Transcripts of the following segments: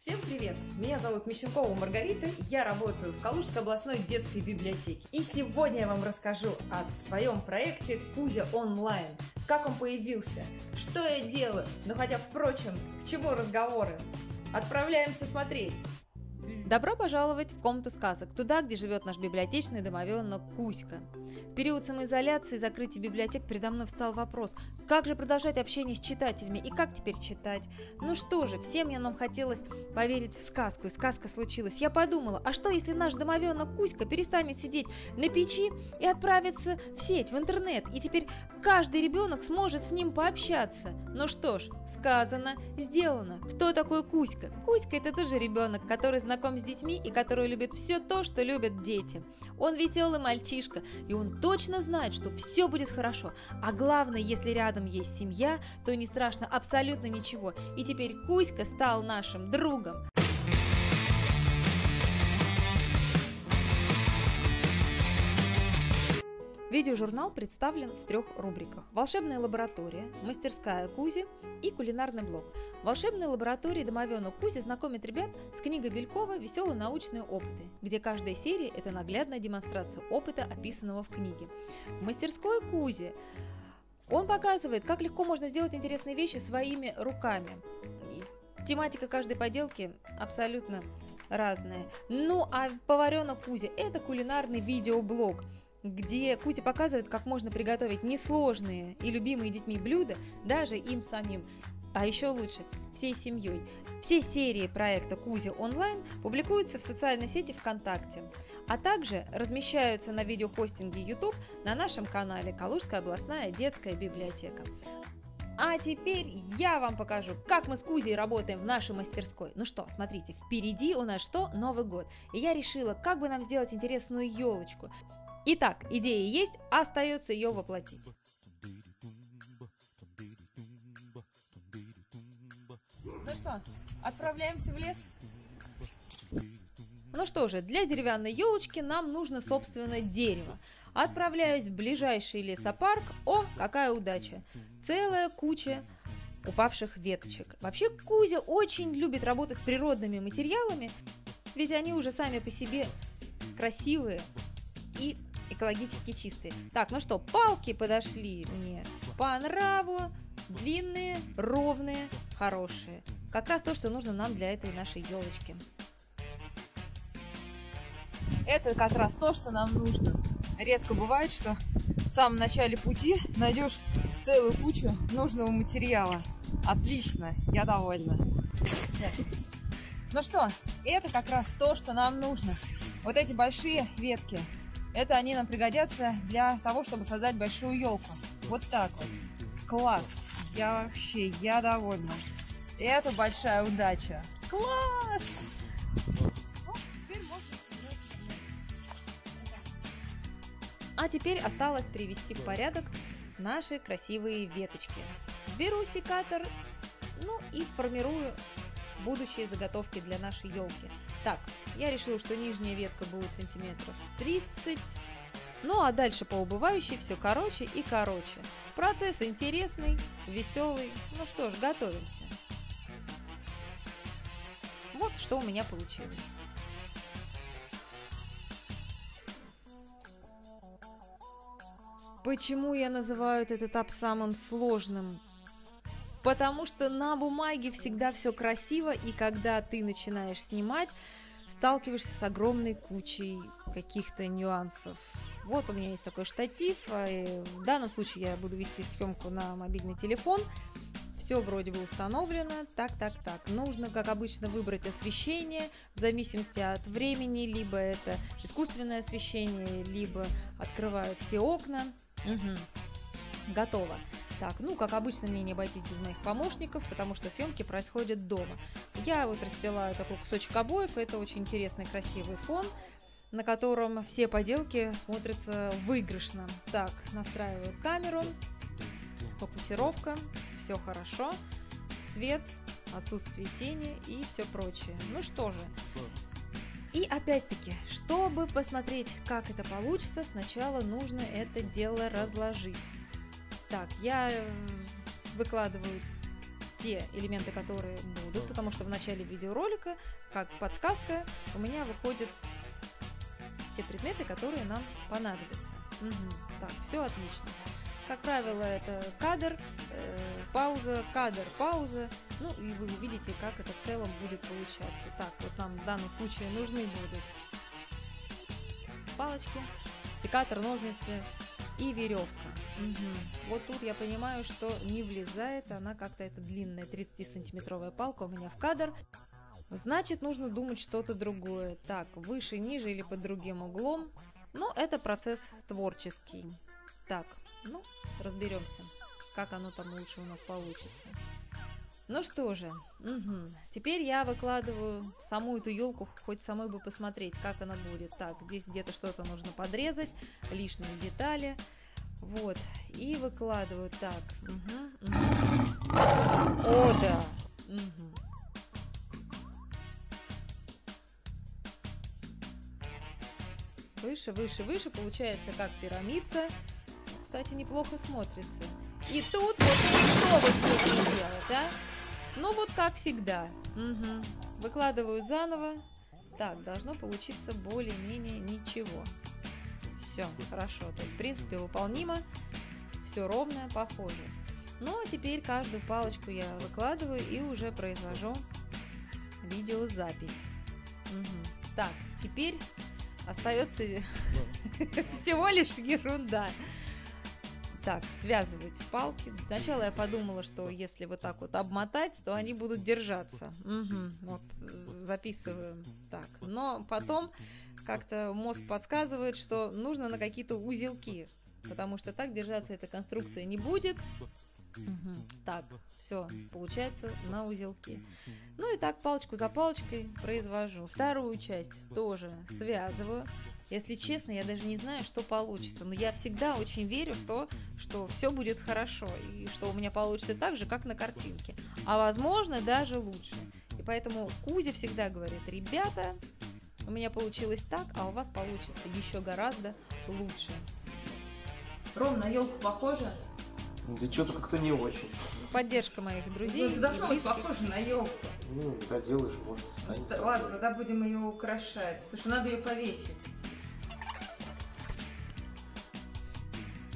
Всем привет! Меня зовут Мещенкова Маргарита, я работаю в Калужской областной детской библиотеке. И сегодня я вам расскажу о своем проекте Кузя онлайн. Как он появился, что я делаю, но хотя, впрочем, к чему разговоры? Отправляемся смотреть! Добро пожаловать в комнату сказок, туда, где живет наш библиотечный домовенок Кузька. В период самоизоляции и закрытия библиотек передо мной встал вопрос, как же продолжать общение с читателями и как теперь читать? Ну что же, всем мне нам хотелось поверить в сказку, и сказка случилась. Я подумала, а что если наш домовенок Кузька перестанет сидеть на печи и отправится в сеть, в интернет, и теперь каждый ребенок сможет с ним пообщаться? Ну что ж, сказано, сделано. Кто такой Кузька? Кузька это тот же ребенок, который знаком с детьми и который любит все то, что любят дети. Он веселый мальчишка, и он точно знает, что все будет хорошо. А главное, если рядом есть семья, то не страшно абсолютно ничего. И теперь Кузька стал нашим другом. Видеожурнал представлен в трех рубриках. Волшебная лаборатория, мастерская Кузи и кулинарный блог. В волшебной лаборатории домовенок Кузи знакомит ребят с книгой Белькова «Веселые научные опыты», где каждая серия – это наглядная демонстрация опыта, описанного в книге. В мастерской Кузи он показывает, как легко можно сделать интересные вещи своими руками. Тематика каждой поделки абсолютно разная. Ну а поваренок Кузя – это кулинарный видеоблог – где Кузя показывает, как можно приготовить несложные и любимые детьми блюда даже им самим. А еще лучше, всей семьей. Все серии проекта Кузя онлайн публикуются в социальной сети ВКонтакте, а также размещаются на видеохостинге YouTube на нашем канале Калужская областная детская библиотека. А теперь я вам покажу, как мы с Кузей работаем в нашей мастерской. Ну что, смотрите, впереди у нас что? Новый год. И я решила, как бы нам сделать интересную елочку. Итак, идея есть, остается ее воплотить. Ну что, отправляемся в лес? Ну что же, для деревянной елочки нам нужно собственно дерево. Отправляюсь в ближайший лесопарк. О, какая удача! Целая куча упавших веточек. Вообще Кузя очень любит работать с природными материалами, ведь они уже сами по себе красивые и экологически чистые. Так, ну что, палки подошли мне по нраву. Длинные, ровные, хорошие. Как раз то, что нужно нам для этой нашей елочки. Это как раз то, что нам нужно. Редко бывает, что в самом начале пути найдешь целую кучу нужного материала. Отлично, я довольна. Ну что, это как раз то, что нам нужно. Вот эти большие ветки, это они нам пригодятся для того, чтобы создать большую елку. Вот так вот. Класс. Я вообще, я довольна. Это большая удача. Класс! А теперь осталось привести в порядок наши красивые веточки. Беру секатор, ну и формирую будущие заготовки для нашей елки. Так, я решила, что нижняя ветка будет сантиметров 30, ну а дальше по убывающей все короче и короче. Процесс интересный, веселый. Ну что ж, готовимся. Вот что у меня получилось. Почему я называю этот этап самым сложным? Потому что на бумаге всегда все красиво, и когда ты начинаешь снимать, сталкиваешься с огромной кучей каких-то нюансов. Вот у меня есть такой штатив. А, в данном случае я буду вести съемку на мобильный телефон. Все вроде бы установлено. Так, так, так. Нужно, как обычно, выбрать освещение в зависимости от времени. Либо это искусственное освещение, либо открываю все окна. Угу. Готово. Так, ну, как обычно, мне не обойтись без моих помощников, потому что съемки происходят дома. Я вот расстилаю такой кусочек обоев, это очень интересный, красивый фон, на котором все поделки смотрятся выигрышно. Так, настраиваю камеру, фокусировка, все хорошо, свет, отсутствие тени и все прочее. Ну что же, и опять-таки, чтобы посмотреть, как это получится, сначала нужно это дело разложить. Так, я э, выкладываю те элементы, которые будут, потому что в начале видеоролика, как подсказка, у меня выходят те предметы, которые нам понадобятся. Угу. Так, все отлично. Как правило, это кадр, э, пауза, кадр, пауза. Ну, и вы увидите, как это в целом будет получаться. Так, вот нам в данном случае нужны будут палочки, секатор, ножницы и веревка. Угу. Вот тут я понимаю, что не влезает, она как-то эта длинная 30-сантиметровая палка у меня в кадр. Значит, нужно думать что-то другое. Так, выше, ниже или под другим углом. Но это процесс творческий. Так, ну, разберемся, как оно там лучше у нас получится. Ну что же, угу. теперь я выкладываю саму эту елку, хоть самой бы посмотреть, как она будет. Так, здесь где-то что-то нужно подрезать, лишние детали. Вот, и выкладываю так. Угу, угу. О, да. Угу. Выше, выше, выше, получается как пирамидка. Кстати, неплохо смотрится. И тут вот что вы будете делать, а? Ну вот как всегда. Угу. Выкладываю заново. Так, должно получиться более-менее ничего. Все, хорошо. То есть, в принципе, выполнимо. Все ровное, похоже. Ну, а теперь каждую палочку я выкладываю и уже произвожу видеозапись. Угу. Так, теперь остается всего лишь ерунда. Так, связывать палки. Сначала я подумала, что если вот так вот обмотать, то они будут держаться. Угу, вот, записываю так. Но потом как-то мозг подсказывает, что нужно на какие-то узелки, потому что так держаться эта конструкция не будет. Угу. Так, все, получается на узелки. Ну и так палочку за палочкой произвожу. Вторую часть тоже связываю. Если честно, я даже не знаю, что получится, но я всегда очень верю в то, что все будет хорошо, и что у меня получится так же, как на картинке. А возможно, даже лучше. И поэтому Кузя всегда говорит, ребята, у меня получилось так, а у вас получится еще гораздо лучше. Ром, на елку похоже? Да что-то как-то не очень. Поддержка моих друзей. Ну, должно быть похоже на елку. Ну, доделаешь, может, станет. Ладно, тогда будем ее украшать. Потому что надо ее повесить.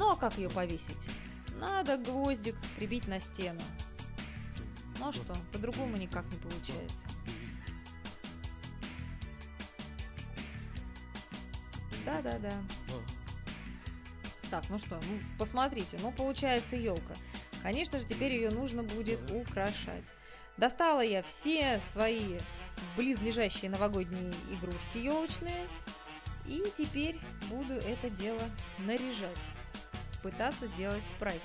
Ну а как ее повесить? Надо гвоздик прибить на стену. Ну а что, по-другому никак не получается. Да-да-да. Так, ну что, ну посмотрите, ну получается елка. Конечно же, теперь ее нужно будет украшать. Достала я все свои близлежащие новогодние игрушки елочные. И теперь буду это дело наряжать. Пытаться сделать праздник.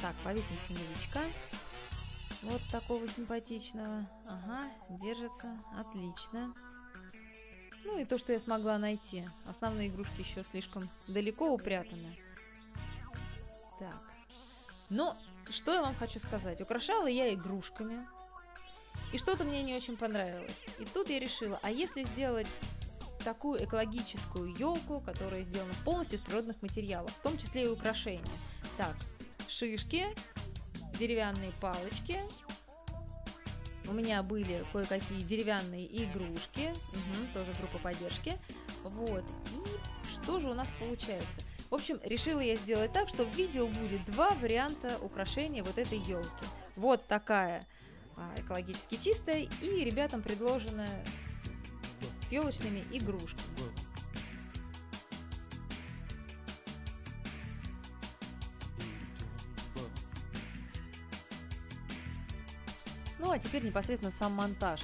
Так, повесим снеговичка. Вот такого симпатичного. Ага, держится. Отлично. Ну и то, что я смогла найти. Основные игрушки еще слишком далеко упрятаны. Так. Но что я вам хочу сказать? Украшала я игрушками. И что-то мне не очень понравилось. И тут я решила, а если сделать такую экологическую елку, которая сделана полностью из природных материалов, в том числе и украшения. Так, шишки, деревянные палочки. У меня были кое-какие деревянные игрушки, угу, тоже группа поддержки. Вот. И что же у нас получается? В общем, решила я сделать так, что в видео будет два варианта украшения вот этой елки. Вот такая а, экологически чистая и ребятам предложенная с елочными игрушками. Ну а теперь непосредственно сам монтаж.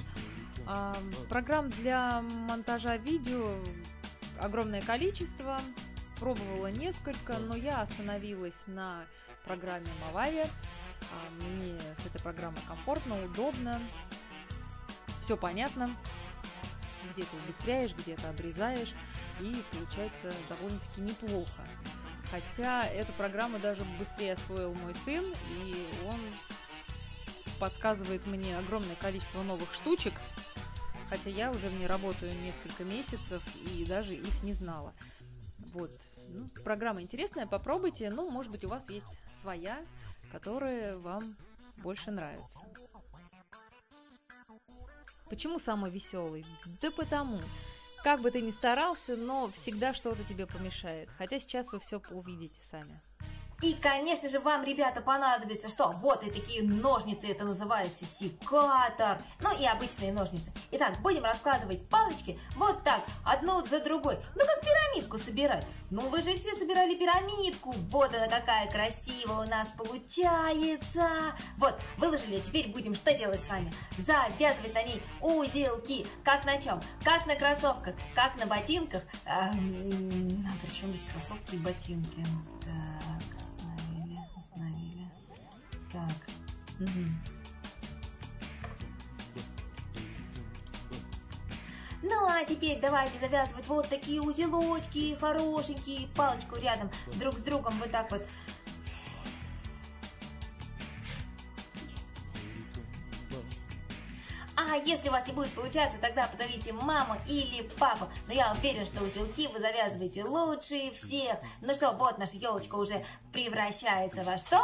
А, программ для монтажа видео огромное количество. Пробовала несколько, но я остановилась на программе Mavavia. А, мне с этой программой комфортно, удобно, все понятно. Где-то убыстряешь, где-то обрезаешь, и получается довольно-таки неплохо. Хотя эту программу даже быстрее освоил мой сын, и он подсказывает мне огромное количество новых штучек. хотя я уже в ней работаю несколько месяцев и даже их не знала. Вот. Ну, программа интересная, попробуйте. Ну, может быть, у вас есть своя, которая вам больше нравится. Почему самый веселый? Да потому. Как бы ты ни старался, но всегда что-то тебе помешает. Хотя сейчас вы все увидите сами. И, конечно же, вам, ребята, понадобится что? Вот и такие ножницы, это называется секатор. Ну и обычные ножницы. Итак, будем раскладывать палочки вот так, одну за другой. Ну, как пирамидку собирать. Ну, вы же все собирали пирамидку. Вот она какая красивая у нас получается. Вот, выложили, теперь будем что делать с вами? Завязывать на ней узелки. Как на чем? Как на кроссовках, как на ботинках. Эм, причем без кроссовки и ботинки. Так, Так. Угу. Ну а теперь давайте завязывать вот такие узелочки хорошенькие, палочку рядом друг с другом вот так вот. А если у вас не будет получаться, тогда позовите маму или папу. Но я уверен, что узелки вы завязываете лучше всех. Ну что, вот наша елочка уже превращается во что?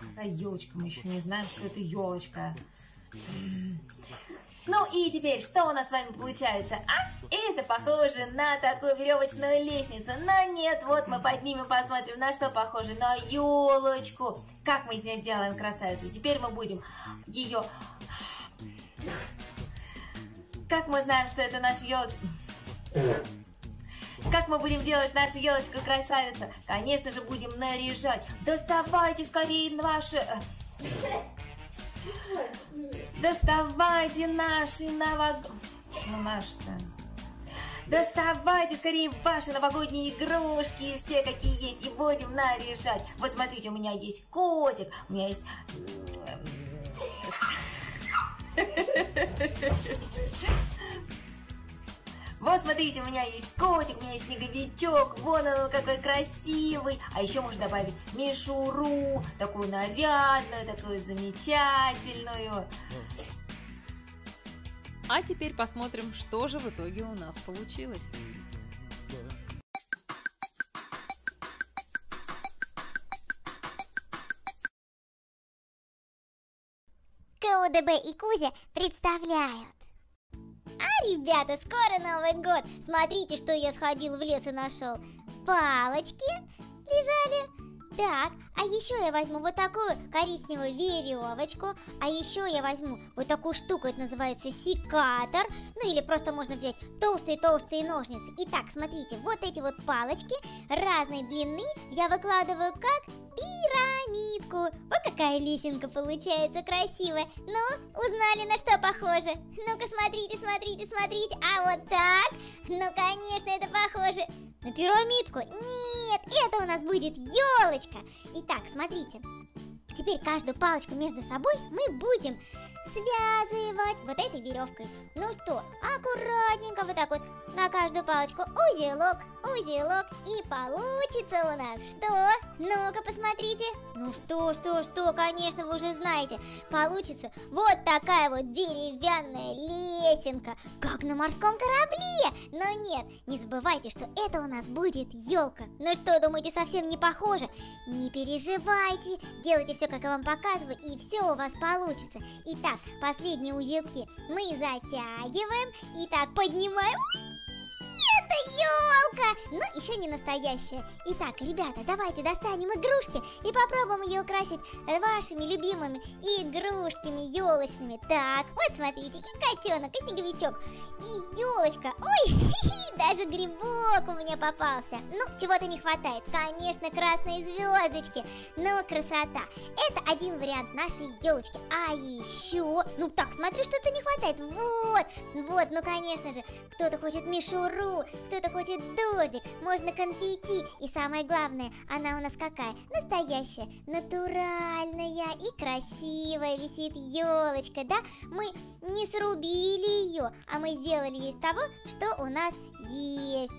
Какая елочка, мы еще не знаем, что это елочка. Ну и теперь, что у нас с вами получается? А? Это похоже на такую веревочную лестницу. Но нет, вот мы поднимем, посмотрим, на что похоже. На елочку. Как мы из нее сделаем красавицу? Теперь мы будем ее... Как мы знаем, что это наша елочка? Как мы будем делать нашу елочку красавица? Конечно же, будем наряжать. Доставайте скорее ваши... э, Доставайте наши новог... Ну, наши-то... Доставайте скорее ваши новогодние игрушки, все какие есть, и будем наряжать. Вот смотрите, у меня есть котик, у меня есть... Вот смотрите, у меня есть котик, у меня есть снеговичок, вон он какой красивый. А еще можно добавить мишуру, такую нарядную, такую замечательную. А теперь посмотрим, что же в итоге у нас получилось. КОДБ и Кузя представляют. А, ребята, скоро Новый год. Смотрите, что я сходил в лес и нашел. Палочки лежали. Так, а еще я возьму вот такую коричневую веревочку, а еще я возьму вот такую штуку, это называется секатор, ну или просто можно взять толстые-толстые ножницы. Итак, смотрите, вот эти вот палочки разной длины я выкладываю как пирамидку. Вот какая лесенка получается красивая. Ну, узнали, на что похоже? Ну-ка, смотрите, смотрите, смотрите. А вот так? Ну, конечно, это похоже на пирамидку. Нет, это у нас будет елочка. Итак, смотрите. Теперь каждую палочку между собой мы будем связывать вот этой веревкой. Ну что, аккуратненько вот так вот на каждую палочку узелок, узелок и получится у нас что? Ну-ка посмотрите. Ну что, что, что, конечно вы уже знаете. Получится вот такая вот деревянная лесенка, как на морском корабле. Но нет, не забывайте, что это у нас будет елка. Ну что, думаете, совсем не похоже? Не переживайте, делайте все, как я вам показываю, и все у вас получится. Итак, последние узелки мы затягиваем. Итак, поднимаем. Это елка! Но еще не настоящая. Итак, ребята, давайте достанем игрушки и попробуем ее украсить вашими любимыми игрушками елочными. Так, вот смотрите, и котенок, и снеговичок, и елочка. Ой, даже грибок у меня попался. Ну, чего-то не хватает. Конечно, красные звездочки. Но красота. Это один вариант нашей елочки. А еще, ну так, смотрю, что-то не хватает. Вот, вот, ну конечно же, кто-то хочет мишуру, кто-то хочет дождик, можно конфетти. И самое главное, она у нас какая? Настоящая, натуральная и красивая висит елочка, да? Мы не срубили ее, а мы сделали из того, что у нас есть.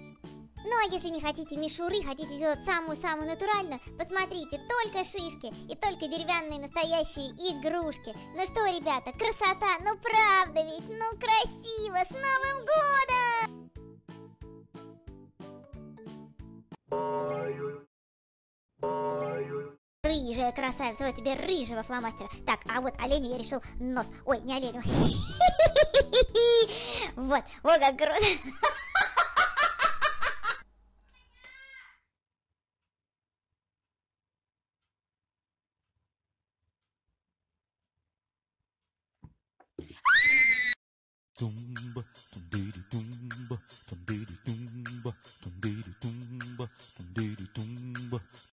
Ну а если не хотите мишуры, хотите сделать самую-самую натуральную, посмотрите, только шишки и только деревянные настоящие игрушки. Ну что, ребята, красота, ну правда ведь, ну красиво, с Новым годом! Рыжая красавица, вот тебе рыжего фломастера. Так, а вот оленю я решил нос. Ой, не оленю. Вот, вот как круто.